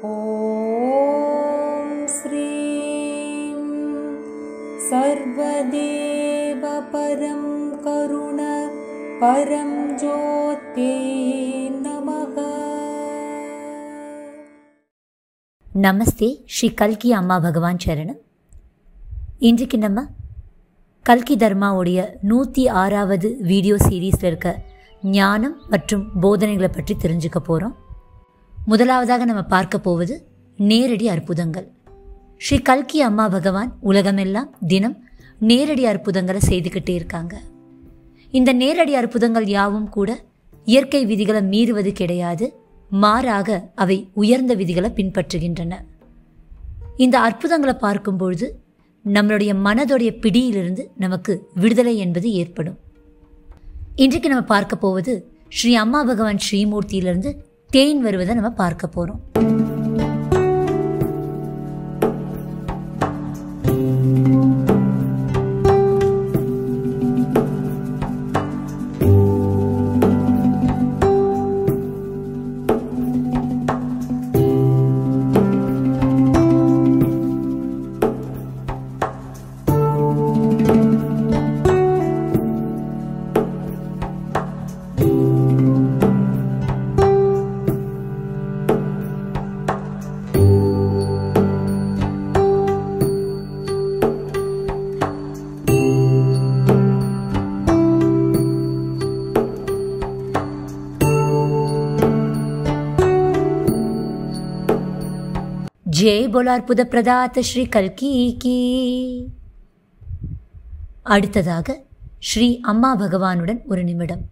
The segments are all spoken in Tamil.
ॐ श्रीं सर्वदेवपरं करुण परं ज्योते नमः நமஸ்தே ஸ்ரீ கல்கி அம்மா பகவான் சரணம் இன்றைக்கு நம்ம கல்கி தர்மாவுடைய நூற்றி ஆறாவது வீடியோ சீரீஸில் இருக்க ஞானம் மற்றும் போதனைகளை பற்றி தெரிஞ்சுக்க போகிறோம் முதலாவதாக நம்ம பார்க்க போவது நேரடி அற்புதங்கள். ஸ்ரீ கல்கி அம்மா பகவான் உலகமெல்லாம் தினம் நேரடி அற்புதங்களை செய்துக்கிட்டே இருக்காங்க. இந்த நேரடி அற்புதங்கள் யாவும் கூட இயற்கை விதிகளை மீறுவது கிடையாது மாறாக அவை உயர்ந்த விதிகளை பின்பற்றுகின்றன. இந்த அற்புதங்களை பார்க்கும் பொழுது நம்மளுடைய மனதுடைய பிடியிலிருந்து நமக்கு விடுதலை என்பது ஏற்படும். இன்றைக்கு நம்ம பார்க்க போவது ஸ்ரீ அம்மா பகவான் ஸ்ரீமூர்த்தியிலிருந்து தேன் வருவதை நம்ம பார்க்க போகிறோம் ஜெய் போல அற்புத பிரதாத்த ஸ்ரீ கல்கி கி அடுத்ததாக ஸ்ரீ அம்மா பகவானுடன் ஒரு நிமிடம்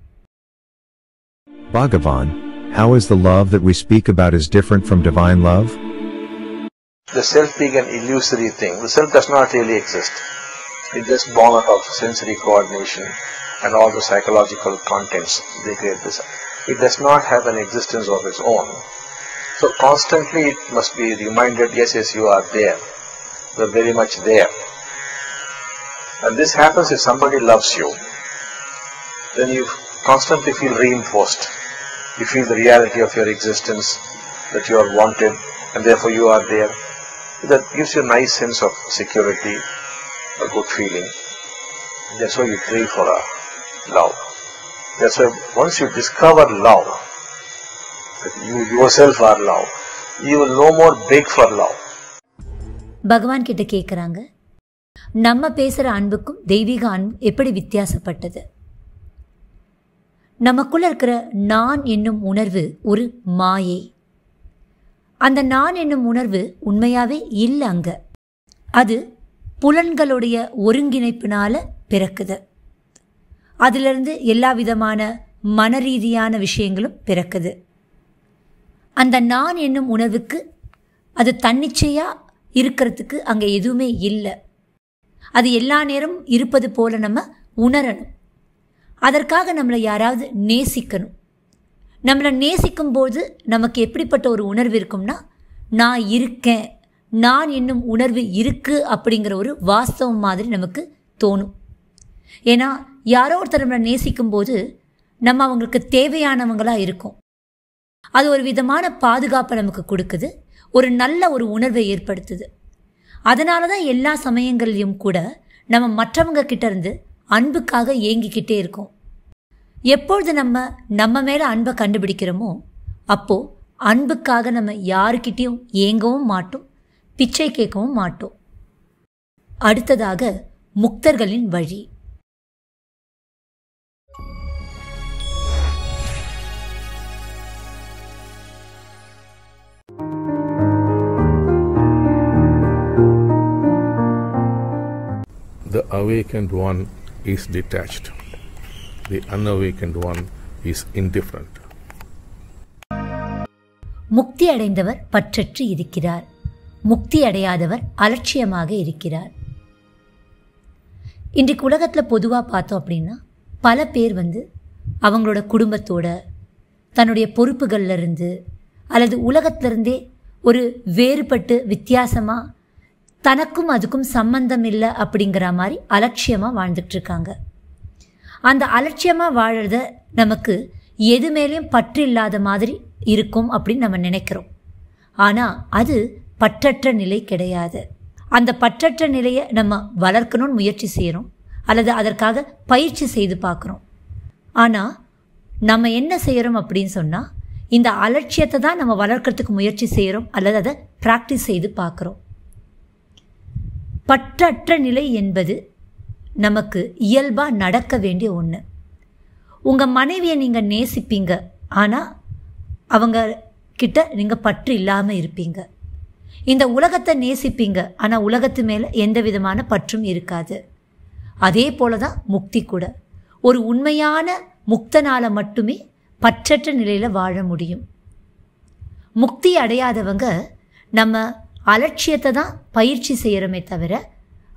Bhagavan, how is the love that we speak about is different from divine love? the self being an illusory thing. The self does not really exist. It's just born out of sensory coordination and all the psychological contents they create this. It does not have an existence of its own. So constantly it must be reminded, yes, yes, you are there. You are very much there. And this happens if somebody loves you. Then you constantly feel reinforced. You feel the reality of your existence, that you are wanted, and therefore you are there. That gives you a nice sense of security, a good feeling. That's why you crave for a love. That's why once you discover love, that you yourself are love, you will no more beg for love. பகவான் கிட்ட கேட்குறாங்க நம்ம பேசுகிற அன்புக்கும் தெய்வீக அன்பு எப்படி வித்தியாசப்பட்டது? நமக்குள்ள இருக்கிற நான் என்னும் உணர்வு ஒரு மாயை. அந்த நான் என்னும் உணர்வு உண்மையாவே இல்லை அங்க. அது புலன்களுடைய ஒருங்கிணைப்பினால பிறக்குது. அதிலிருந்து எல்லா விதமான மனரீதியான விஷயங்களும் பிறக்குது. அந்த நான் என்னும் உணர்வுக்கு அது தன்னிச்சையாக இருக்கிறதுக்கு அங்கே எதுவுமே இல்லை. அது எல்லா நேரமும் இருப்பது போல நம்ம உணரணும். அதற்காக நம்மளை யாராவது நேசிக்கணும். நம்மளை நேசிக்கும் போது நமக்கு எப்படிப்பட்ட ஒரு உணர்வு இருக்கும்னா நான் இருக்கேன் நான் என்னும் உணர்வு இருக்குது அப்படிங்கிற ஒரு வாஸ்தவம் மாதிரி நமக்கு தோணும். ஏன்னா யாரோ ஒருத்தர் நம்மளை நேசிக்கும் போது நம்ம அவங்களுக்கு தேவையானவங்களாக இருக்கும். அது ஒரு விதமான பாதுகாப்பை நமக்கு கொடுக்குது ஒரு நல்ல ஒரு உணர்வை ஏற்படுத்துது. அதனால தான் எல்லா சமயங்கள்லையும் கூட நம்ம மற்றவங்க கிட்ட இருந்து அன்புக்காக ஏங்கிக்கிட்டே இருக்கோம். எப்பொழுது நம்ம நம்ம மேலே அன்பை கண்டுபிடிக்கிறோமோ அப்போது அன்புக்காக நம்ம யாருக்கிட்டேயும் ஏங்கவும் மாட்டோம் பிச்சை கேட்கவும் மாட்டோம். அடுத்ததாக முக்தர்களின் வழி. The awakened one is detached. The unawakened one is indifferent. முக்தி அடைந்தவர் பற்றற்று இருக்கிறார் முக்தி அடையாதவர் அலட்சியமாக இருக்கிறார் இன்றைக்கு உலகத்தில் பொதுவாக பார்த்தோம் அப்படின்னா பல பேர் வந்து அவங்களோட குடும்பத்தோட தன்னுடைய பொறுப்புகள்லேருந்து அல்லது உலகத்திலிருந்தே ஒரு வேறுபட்டு வித்தியாசமாக தனக்கும் அதுக்கும் சம்பந்தம் இல்லை அப்படிங்கிற மாதிரி அலட்சியமாக வாழ்ந்துட்டு இருக்காங்க அந்த அலட்சியமாக வாழறத நமக்கு எது மேலேயும் பற்று இல்லாத மாதிரி இருக்கும் அப்படின்னு நம்ம நினைக்கிறோம். ஆனால் அது பற்றற்ற நிலை கிடையாது. அந்த பற்றற்ற நிலையை நம்ம வளர்க்கணும்னு முயற்சி செய்கிறோம் அல்லது அதற்காக பயிற்சி செய்து பார்க்குறோம். ஆனால் நம்ம என்ன செய்கிறோம் அப்படின்னு சொன்னால் இந்த அலட்சியத்தை தான் நம்ம வளர்க்கறதுக்கு முயற்சி செய்கிறோம் அல்லது அதை ப்ராக்டிஸ் செய்து பார்க்குறோம். பற்றற்ற நிலை என்பது நமக்கு இயல்பாக நடக்க வேண்டிய ஒன்று உங்கள் மனைவியை நீங்கள் நேசிப்பீங்க. ஆனால் அவங்க கிட்ட நீங்கள் பற்று இல்லாமல் இருப்பீங்க. இந்த உலகத்தை நேசிப்பீங்க. ஆனால் உலகத்து மேலே எந்த விதமான பற்றும் இருக்காது. அதே போல தான் முக்தி கூட. ஒரு உண்மையான முக்தனால் மட்டுமே பற்றற்ற நிலையில் வாழ முடியும். முக்தி அடையாதவங்க நம்ம அலட்சியத்தை தான் பயிற்சி செய்கிறோமே தவிர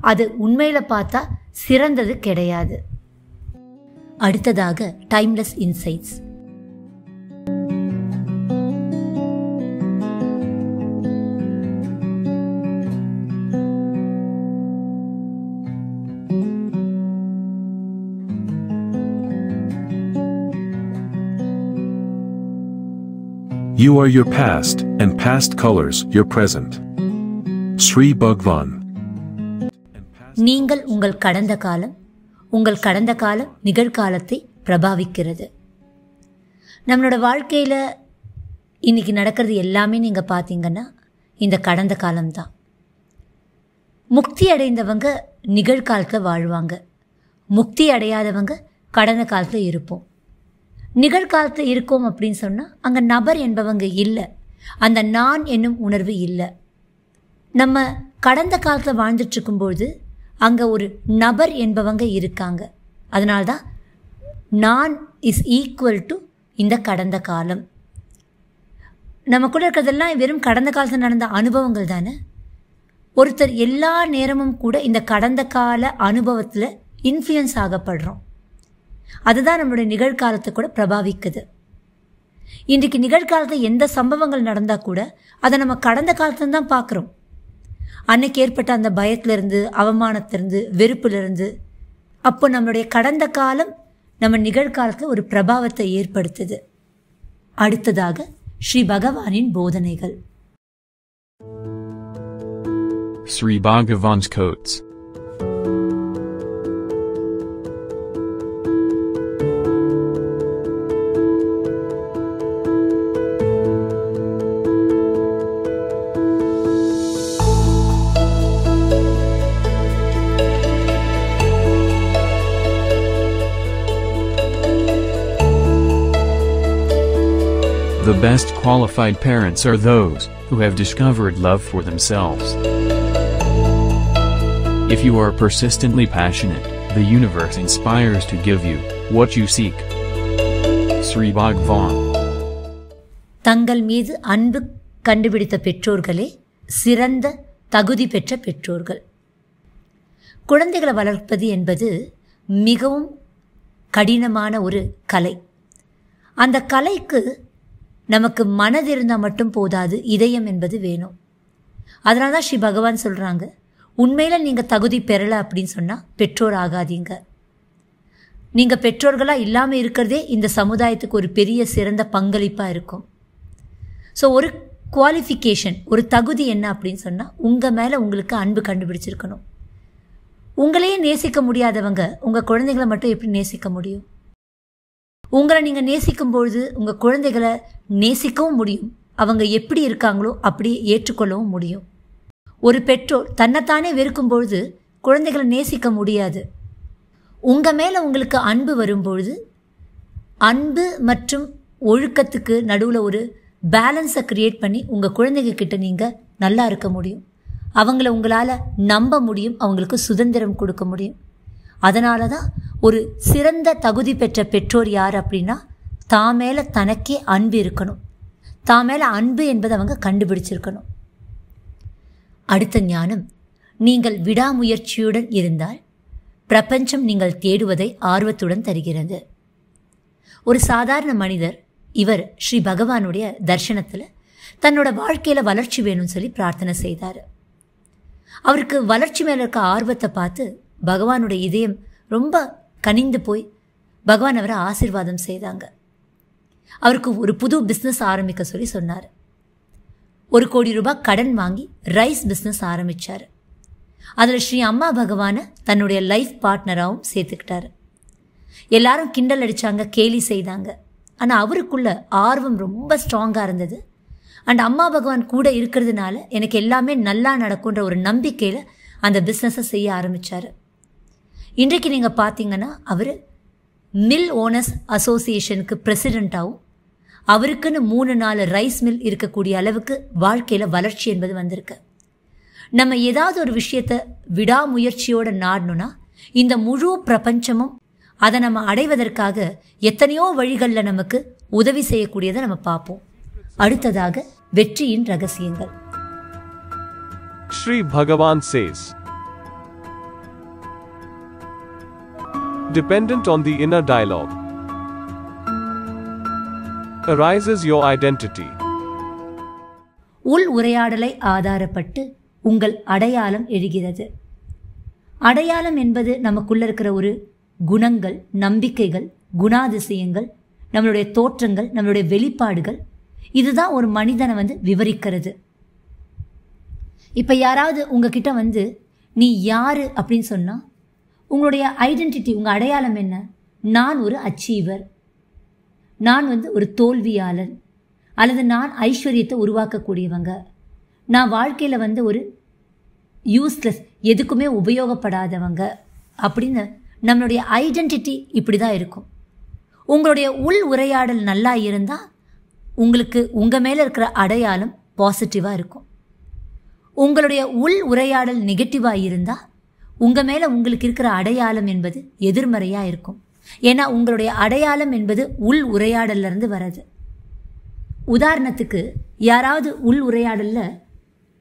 அது உண்மையில் பார்த்தா சிறந்தது கிடையாது அடுத்ததாக timeless insights You are your past, and past colors your present. Sri Bhagavan. நீங்கள் உங்கள் கடந்த காலம் உங்கள் கடந்த காலம் நிகழ்காலத்தை பிரபாவிக்கிறது. நம்மளோட வாழ்க்கையில் இன்றைக்கி நடக்கிறது எல்லாமே நீங்கள் பார்த்தீங்கன்னா இந்த கடந்த காலம்தான். முக்தி அடைந்தவங்க நிகழ்காலத்தில் வாழ்வாங்க. முக்தி அடையாதவங்க கடந்த காலத்தில் இருப்போம். நிகழ்காலத்தில் இருக்கோம் அப்படின்னு சொன்னால் அங்கே நபர் என்பவங்க இல்லை. அந்த நான் என்னும் உணர்வு இல்லை. நம்ம கடந்த காலத்தில் வாழ்ந்துட்டு இருக்கும்பொழுது அங்கே ஒரு நபர் என்பவங்க இருக்காங்க. அதனால்தான் நான் இஸ் ஈக்குவல் டு இந்த கடந்த காலம். நம்ம கூட இருக்கிறதெல்லாம் வெறும் கடந்த காலத்தில் நடந்த அனுபவங்கள் தானே? ஒருத்தர் எல்லா நேரமும் கூட இந்த கடந்த கால அனுபவத்தில் இன்ஃப்ளூயன்ஸ் ஆகப்படுறோம். அதுதான் நம்மளுடைய நிகழ்காலத்தை கூட பிரபாவிக்குது. இன்றைக்கு நிகழ்காலத்தில் எந்த சம்பவங்கள் நடந்தால் கூட அதை நம்ம கடந்த காலத்துல தான் பார்க்குறோம் அன்னைக்கு ஏற்பட்ட அந்த பயத்திலிருந்து அவமானத்திலிருந்து வெறுப்பிலிருந்து அப்போ நம்மளுடைய கடந்த காலம் நம்ம நிகழ்காலத்தில் ஒரு பிரபாவத்தை ஏற்படுத்துது. அடுத்ததாக ஸ்ரீ பகவானின் போதனைகள். Sri Bhagavan's quotes best qualified parents are those who have discovered love for themselves. If you are persistently passionate, the universe inspires to give you what you seek. Sri Bhagavan. தங்கள் மீது அன்பு கண்டுபிடித்த பெற்றோர்களே சிறந்த தகுதி பெற்ற பெற்றோர்கள் குழந்தைகளை வளர்ப்பது என்பது மிகவும் கடினமான ஒரு கலை அந்த கலைக்கு நமக்கு மனது இருந்தால் மட்டும் போதாது இதயம் என்பது வேணும். அதனால தான் ஸ்ரீ பகவான் சொல்கிறாங்க உண்மையில் நீங்கள் தகுதி பெறலை அப்படின்னு சொன்னால் பெற்றோர் ஆகாதீங்க. நீங்கள் பெற்றோர்களாக இல்லாமல் இருக்கிறதே இந்த சமுதாயத்துக்கு ஒரு பெரிய சிறந்த பங்களிப்பாக இருக்கும். ஸோ ஒரு குவாலிஃபிகேஷன் ஒரு தகுதி என்ன அப்படின்னு சொன்னால் உங்கள் மேலே உங்களுக்கு அன்பு கண்டுபிடிச்சிருக்கணும். உங்களையே நேசிக்க முடியாதவங்க உங்கள் குழந்தைங்களை மட்டும் எப்படி நேசிக்க முடியும்? உங்களை நீங்கள் நேசிக்கும் பொழுது உங்கள் குழந்தைகளை நேசிக்கவும் முடியும். அவங்க எப்படி இருக்காங்களோ அப்படி ஏற்றுக்கொள்ளவும் முடியும். ஒரு பெற்றோர் தன்னைத்தானே வெறுக்கும் பொழுது குழந்தைகளை நேசிக்க முடியாது. உங்கள் மேலே உங்களுக்கு அன்பு வரும்பொழுது அன்பு மற்றும் ஒழுக்கத்துக்கு நடுவில் ஒரு பேலன்ஸை க்ரியேட் பண்ணி உங்கள் குழந்தைங்க கிட்ட நீங்கள் நல்லா இருக்க முடியும். அவங்கள உங்களால் நம்ப முடியும் அவங்களுக்கு சுதந்திரம் கொடுக்க முடியும். அதனால தான் ஒரு சிறந்த தகுதி பெற்ற பெற்றோர் யார் அப்படின்னா தான் மேலே தனக்கே அன்பு இருக்கணும். தான் மேலே அன்பு என்பதை அவங்க கண்டுபிடிச்சிருக்கணும். அடுத்த ஞானம் நீங்கள் விடாமுயற்சியுடன் இருந்தால் பிரபஞ்சம் நீங்கள் தேடுவதை ஆர்வத்துடன் தருகிறது. ஒரு சாதாரண மனிதர் இவர் ஸ்ரீ பகவானுடைய தர்சனத்தில் தன்னோட வாழ்க்கையில் வளர்ச்சி வேணும்னு சொல்லி பிரார்த்தனை செய்தார். அவருக்கு வளர்ச்சி மேலே இருக்க ஆர்வத்தை பார்த்து பகவானுடைய இதயம் ரொம்ப கனிந்து போய் பகவான் அவரை ஆசீர்வாதம் செய்தாங்க. அவருக்கு ஒரு புது பிஸ்னஸ் ஆரம்பிக்க சொல்லி சொன்னார். ஒரு கோடி ரூபாய் கடன் வாங்கி ரைஸ் பிஸ்னஸ் ஆரம்பித்தார் அதில் ஸ்ரீ அம்மா பகவானை தன்னுடைய லைஃப் பார்ட்னராகவும் சேர்த்துக்கிட்டாரு. எல்லாரும் கிண்டல் அடித்தாங்க கேலி செய்தாங்க. ஆனால் அவருக்குள்ள ஆர்வம் ரொம்ப ஸ்ட்ராங்காக இருந்தது. அண்ட் அம்மா பகவான் கூட இருக்கிறதுனால எனக்கு எல்லாமே நல்லா நடக்குன்ற ஒரு நம்பிக்கையில் அந்த பிஸ்னஸை செய்ய ஆரம்பித்தார் இன்றைக்கு நீங்கள் பார்த்தீங்கன்னா அவர் மில் ஓனர்ஸ் அசோசியேஷனுக்கு பிரசிடெண்ட்டாகவும் அவருக்குன்னு மூணு நாலு ரைஸ் மில் இருக்கக்கூடிய அளவுக்கு வாழ்க்கையில் வளர்ச்சி என்பது வந்திருக்கு. நம்ம ஏதாவது ஒரு விஷயத்தை விடாமுயற்சியோடு நாடணும்னா இந்த முழு பிரபஞ்சமும் அதை நம்ம அடைவதற்காக எத்தனையோ வழிகளில் நமக்கு உதவி செய்யக்கூடியதை நம்ம பார்ப்போம். அடுத்ததாக வெற்றியின் ரகசியங்கள். Sri Bhagavan says. Dependent on the inner dialogue. Arises your identity. உள் உரையாடலை ஆதாரப்பட்டு உங்கள் அடையாளம் எழுகிறது. அடையாளம் என்பது நமக்குள்ள இருக்கிற ஒரு குணங்கள் நம்பிக்கைகள் குணாதிசயங்கள் நம்மளுடைய தோற்றங்கள் நம்மளுடைய வெளிப்பாடுகள். இதுதான் ஒரு மனிதனை வந்து விவரிக்கிறது. இப்போ யாராவது உங்ககிட்ட வந்து நீ யாரு? அப்படின்னு சொன்னால் உங்களுடைய ஐடென்டிட்டி உங்கள் அடையாளம் என்ன? நான் ஒரு அச்சீவர் நான் வந்து ஒரு தோல்வியாளன். அல்லது நான் ஐஸ்வர்யத்தை உருவாக்கக்கூடியவங்க. நான் வாழ்க்கையில் வந்து ஒரு யூஸ்லெஸ் எதுக்குமே உபயோகப்படாதவங்க. அப்படின்னு நம்மளுடைய ஐடென்டிட்டி இப்படி தான் இருக்கும். உங்களுடைய உள் உரையாடல் நல்லா இருந்தால் உங்களுக்கு உங்கள் மேலே இருக்கிற அடையாளம் பாசிட்டிவாக இருக்கும். உங்களுடைய உள் உரையாடல் நெகட்டிவாக இருந்தால் உங்கள் மேலே உங்களுக்கு இருக்கிற அடையாளம் என்பது எதிர்மறையாக இருக்கும். ஏன்னா உங்களுடைய அடையாளம் என்பது உள் உரையாடல்லேருந்து வர்றது. உதாரணத்துக்கு யாராவது உள் உரையாடலில்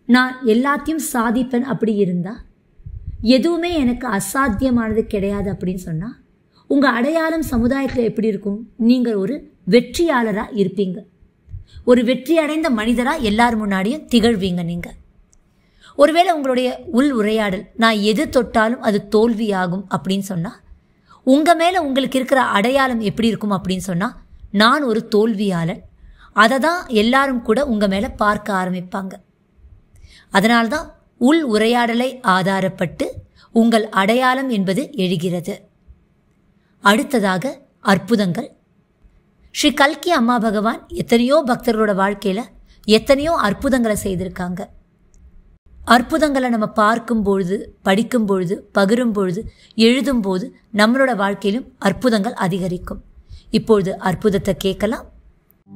நான் எல்லாத்தையும் சாதிப்பேன் அப்படி இருந்தால் எதுவுமே எனக்கு அசாத்தியமானது கிடையாது அப்படின்னு சொன்னால் உங்கள் அடையாளம் சமுதாயத்தில் எப்படி இருக்கும்? நீங்கள் ஒரு வெற்றியாளராக இருப்பீங்க. ஒரு வெற்றி அடைந்த மனிதராக எல்லார் முன்னாடியும் திகழ்வீங்க நீங்கள் ஒருவேளை உங்களுடைய உள் உரையாடல் நான் எது தொட்டாலும் அது தோல்வியாகும் அப்படின்னு சொன்னால் உங்கள் மேலே உங்களுக்கு இருக்கிற அடையாளம் எப்படி இருக்கும் அப்படின்னு சொன்னால் நான் ஒரு தோல்வியாளன். அதை தான் எல்லாரும் கூட உங்கள் மேலே பார்க்க ஆரம்பிப்பாங்க. அதனால்தான் உள் உரையாடலை ஆதாரப்பட்டு உங்கள் அடையாளம் என்பது எழுகிறது. அடுத்ததாக அற்புதங்கள். ஸ்ரீ கல்கி அம்மா பகவான் எத்தனையோ பக்தர்களோட வாழ்க்கையில் எத்தனையோ அற்புதங்களை செய்திருக்காங்க. அற்புதங்களை நம்ம பார்க்கும் பொழுது படிக்கும் பொழுது பகிரும் பொழுது எழுதும் போது நம்மளோட வாழ்க்கையிலும் அற்புதங்கள் அதிகரிக்கும். இப்பொழுது அற்புதத்தை கேட்கலாம்.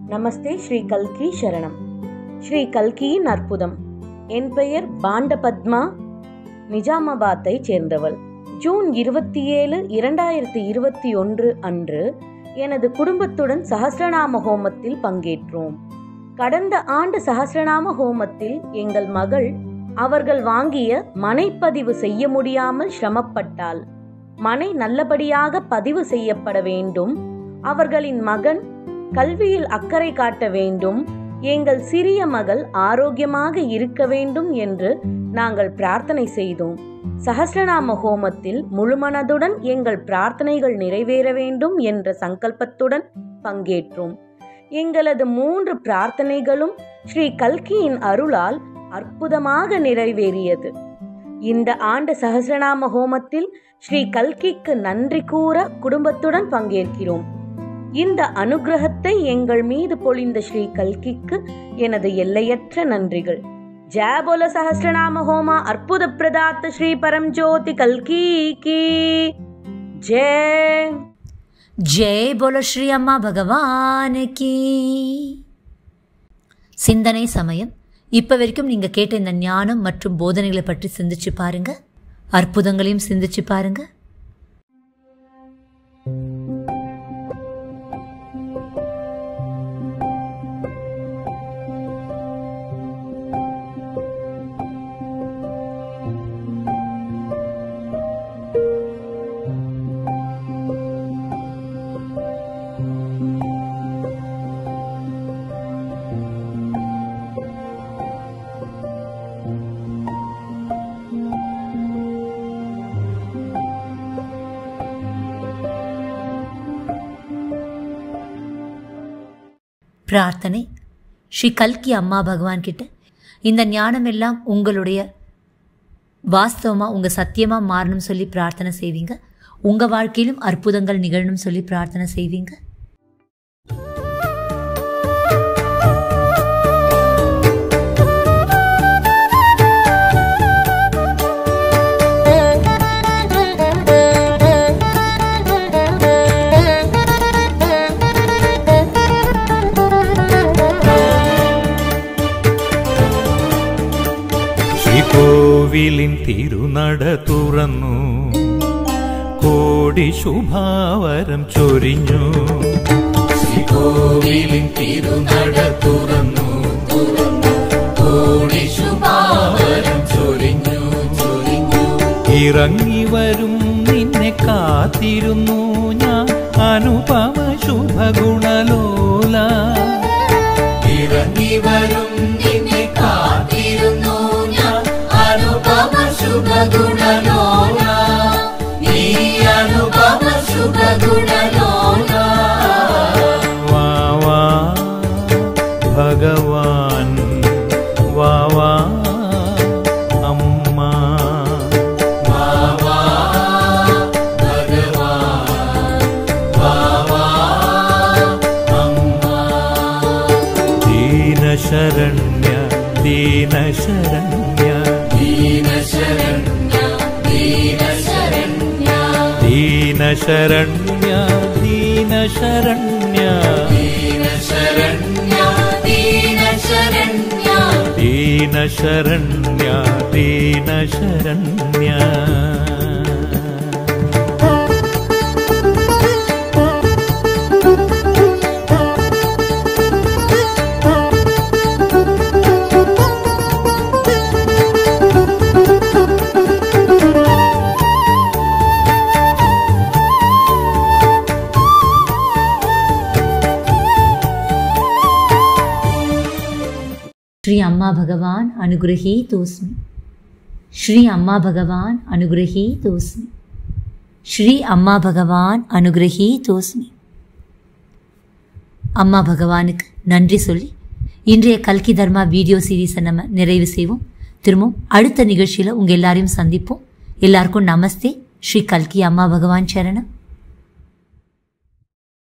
நமஸ்தே ஸ்ரீ கல்கி சரணம். ஸ்ரீ கல்கியின் அற்புதம். என் பெயர் பாண்ட பத்மா நிஜாமாபாத்தை சேர்ந்தவள். ஜூன் இருபத்தி ஏழு இரண்டாயிரத்தி இருபத்தி ஒன்று அன்று எனது குடும்பத்துடன் சஹஸ்ரநாம ஹோமத்தில் பங்கேற்றோம். கடந்த ஆண்டு சஹஸ்ரநாம ஹோமத்தில் எங்கள் மகள் அவர்கள் வாங்கிய மனைப்பதிவு செய்ய முடியாமல் சிரமப்பட்டாள். மனை நல்லபடியாக பதிவு செய்யப்பட வேண்டும். அவர்களின் மகன் கல்வியில் அக்கறை காட்ட வேண்டும். எங்கள் சிறிய மகள் ஆரோக்கியமாக இருக்க வேண்டும் என்று நாங்கள் பிரார்த்தனை செய்தோம். சஹஸ்ரநாம ஹோமத்தில் முழுமனதுடன் எங்கள் பிரார்த்தனைகள் நிறைவேற வேண்டும் என்ற சங்கல்பத்துடன் பங்கேற்றோம். எங்களது மூன்று பிரார்த்தனைகளும் ஸ்ரீ கல்கியின் அருளால் அற்புதமாக நிறைவேறியது. இந்த ஆண்டு சகசிரநாம ஹோமத்தில் ஸ்ரீ கல்கிக்கு நன்றி கூற குடும்பத்துடன் பங்கேற்கிறோம். இந்த அனுகிரகத்தை எங்கள் மீது பொழிந்த ஸ்ரீ கல்கிக்கு எனது எல்லையற்ற நன்றிகள். ஜெய போல ஹோமா அற்புத பிரதாத்த ஸ்ரீ பரம்ஜோதி கல்கி கி ஜெய். ஜெய் போல ஸ்ரீ அம்மா பகவானுக்கு. சிந்தனை சமயம். இப்போ வரைக்கும் நீங்கள் கேட்ட இந்த ஞானம் மற்றும் போதனைகளை பற்றி சிந்திச்சு பாருங்க. அற்புதங்களையும் சிந்திச்சு பாருங்க. பிரார்த்தனை. ஸ்ரீ கல்கி அம்மா பகவான் கிட்ட இந்த ஞானம் எல்லாம் உங்களுடைய வாஸ்தவமாக உங்கள் சத்தியமாக மாறணும் சொல்லி பிரார்த்தனை செய்வீங்க. உங்கள் வாழ்க்கையிலும் அற்புதங்கள் நிகழணும் சொல்லி பிரார்த்தனை செய்வீங்க. ശ്രീകോവിലിൻ തിരുനട തുറന്നു. കോടി ശുഭാവരം ചൊരിഞ്ഞു. ശ്രീകോവിലിൻ തിരുനട തുറന്നു. കോടി ശുഭാവരം ചൊരിഞ്ഞു ചൊരിഞ്ഞു. ഇറങ്ങി വരും നിന്നെ കാത്തിരുന്നു ഞാൻ. അനുപമ ശുഭഗുണലോല. ഇറങ്ങി വരും शरण्यादिन शरण्या शरण्या शरण्यादिन शरण्यादिन शरण्या श्री अम्मा भगवान अनुगृहीतोऽस्मि श्री अम्मा भगवान अनुगृहीतोऽस्मि श्री अम्मा भगवान अनुगृहीतोऽस्मि அம்மா பகவானுக்கு நன்றி சொல்லி இன்றைய கல்கி தர்மா வீடியோ சீரீஸை நம்ம நிறைவு செய்வோம் திரும்பவும் அடுத்த நிகழ்ச்சியில் உங்கள் எல்லாரையும் சந்திப்போம் எல்லாருக்கும் நமஸ்தே ஸ்ரீ கல்கி அம்மா பகவான் சரணம்